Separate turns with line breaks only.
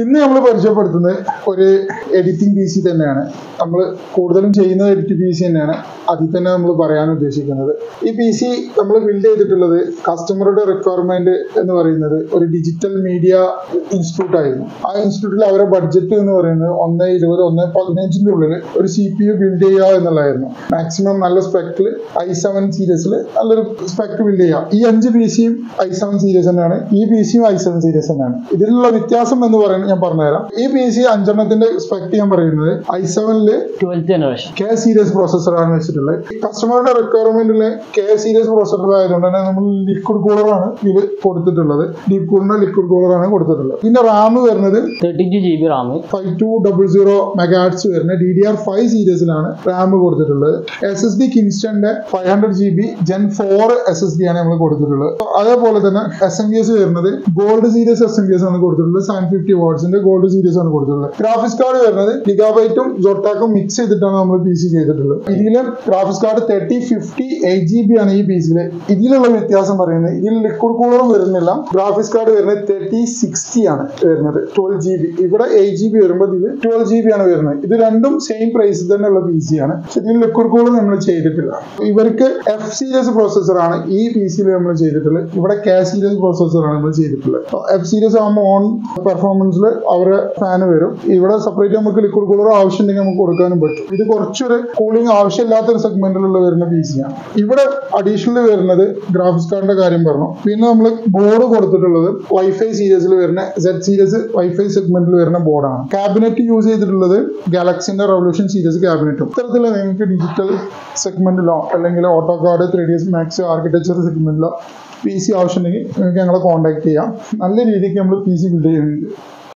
ഇന്ന് നമ്മൾ പരിചയപ്പെടുത്തുന്നത് ഒരു എഡിറ്റിംഗ് പി സി തന്നെയാണ്. നമ്മൾ കൂടുതലും ചെയ്യുന്നത് എഡിറ്റിംഗ് പി സി തന്നെയാണ്. അതിൽ തന്നെ നമ്മൾ പറയാൻ ഉദ്ദേശിക്കുന്നത്. ഈ പി സി നമ്മൾ ബിൽഡ് ചെയ്തിട്ടുള്ളത് കസ്റ്റമറുടെ റിക്വയർമെന്റ് എന്ന് പറയുന്നത് ഒരു ഡിജിറ്റൽ മീഡിയ ഇൻസ്റ്റിറ്റ്യൂട്ട് ആയിരുന്നു. ആ ഇൻസ്റ്റിറ്റ്യൂട്ടിൽ അവരുടെ ബഡ്ജറ്റ് എന്ന് പറയുന്നത് ഒന്ന് ഇരുപത് ഒന്ന് പതിനഞ്ചിന്റെ ഉള്ളിൽ ഒരു സി പി യു ബിൽഡ് ചെയ്യുക എന്നുള്ളതായിരുന്നു. മാക്സിമം നല്ല സ്പെക്കിൽ ഐ സെവൻ സീരീസിൽ നല്ലൊരു സ്പെക്ട് ബിൽഡ് ചെയ്യുക. ഈ അഞ്ച് പി സിയും ഐ സെവൻ സീരീസ് തന്നെയാണ്. ഈ പി സിയും ഐ സെവൻ സീരീസ് തന്നെയാണ്. ഇതിലുള്ള വ്യത്യാസം എന്ന് പറയുന്നത് ഞാൻ പറഞ്ഞുതരാം. ഈ പി സി അഞ്ചെണ്ണത്തിന്റെ സ്പെക്ട് ഞാൻ പറയുന്നത് ഐ സെവനിൽ
ട്വൽത്ത് ജനറേഷൻ
കെ സീരീസ് പ്രോസസ്സറാണ് വെച്ചിട്ടുള്ളത്. കസ്റ്റമറുടെ റിക്വയർമെന്റിൽ കെ സീരീസ് പ്രോസസർ ആയതുകൊണ്ട് തന്നെ നമ്മൾ ലിക്വിഡ് കൂളർ ആണ് ഇത് കൊടുത്തിട്ടുള്ളത്. ഡീപ് കൂളിന്റെ ലിക്വിഡ് കൂളർ ആണ് കൊടുത്തിട്ടുള്ളത്. പിന്നെ റാം വരുന്നത്
thirty two G B RAM
five two double zero megahertz വരുന്ന ഡി ഡി ആർ ഫൈവ് സീരീസിലാണ് റാം കൊടുത്തിട്ടുള്ളത്. S S D കിങ്സ്റ്റന്റെ five hundred G B gen four S S D ആണ് നമ്മൾ കൊടുത്തിട്ടുള്ളത്. അതേപോലെ തന്നെ എസ് എം ബി എസ് വരുന്നത് gold series S M B S ആണ് കൊടുത്തിട്ടുള്ളത്. സെവൻ ഫിഫ്റ്റി വാട്സിന്റെ ഗോൾഡ് സീരീസ് ആണ് കൊടുത്തിട്ടുള്ളത്. ഗ്രാഫിക്സ് കാർഡ് വരുന്നത് ഗിഗാബൈറ്റും ജോട്ടാക്കും മിക്സ് ചെയ്തിട്ടാണ് നമ്മൾ പി സി ചെയ്തിട്ടുള്ളത്. ഇതിൽ graphics card thirty fifty eight G B ആണ് ഈ പി സിയിൽ ഇതിലുള്ള വ്യത്യാസം പറയുന്നത് ഇതിൽ ലിക്വിഡ് കൂളറും വരുന്നില്ല. ഗ്രാഫിക്സ് കാർഡ് വരുന്നത് തേർട്ടി സിക്സ്റ്റി ആണ് വരുന്നത്. ട്വൽവ് ജി ബി ഇവിടെ എയ്റ്റ് ജി ബി വരുമ്പോൾ ഇതിൽ ട്വൽവ് ജി ബി ആണ് വരുന്നത്. ഇത് രണ്ടും സെയിം പ്രൈസിൽ തന്നെയുള്ള പി സി ആണ്. ഇതിൽ ലിക്വിഡ് കൂളർ നമ്മൾ ചെയ്തിട്ടില്ല. ഇവർക്ക് എഫ് സീരീസ് പ്രോസസ്സർ ആണ് ഈ പി സിയിൽ നമ്മൾ ചെയ്തിട്ടുള്ളത്. ഇവിടെ കെ സീരീസ് പ്രോസസ്സർ ആണ് നമ്മൾ ചെയ്തിട്ടുള്ളത്. എഫ് സീരീസ് ആകുമ്പോൾ ഓൺ പെർഫോമൻസിൽ അവരെ ഫാന് വരും. ഇവിടെ സെപ്പറേറ്റ് നമുക്ക് ലിക്വിഡ് കൂളർ ആവശ്യമുണ്ടെങ്കിൽ നമുക്ക് കൊടുക്കാനും പറ്റും. ഇത് കുറച്ചൊരു കൂളിംഗ് ആവശ്യമില്ലാത്ത ഒരു സെഗ്മെന്റിലുള്ള വരുന്ന പി സിയാണ് ഇവിടെ അഡീഷണൽ വരുന്നത് ഗ്രാഫിക്സ് കാർഡിന്റെ കാര്യം പറഞ്ഞു. പിന്നെ നമ്മൾ ബോർഡ് കൊടുത്തിട്ടുള്ളത് വൈഫൈ സീരീസിൽ വരുന്ന സെറ്റ് സീരീസ് വൈഫൈ സെഗ്മെന്റിൽ വരുന്ന ബോർഡാണ് ക്യാബിനറ്റ് യൂസ് ചെയ്തിട്ടുള്ളത് ഗാലക്സിന്റെ റവല്യൂഷൻ സീരീസ് ക്യാബിനറ്റും ഇത്തരത്തിൽ നിങ്ങൾക്ക് ഡിജിറ്റൽ സെഗ്മെന്റിലോ അല്ലെങ്കിൽ AutoCAD three D S Max architecture സെഗ്മെന്റിലോ P C ആവശ്യമുണ്ടെങ്കിൽ നിങ്ങൾക്ക് ഞങ്ങളെ കോൺടാക്ട് ചെയ്യാം. നല്ല രീതിക്ക് നമ്മൾ പി സി ബിൽഡ് ചെയ്യുന്നുണ്ട്.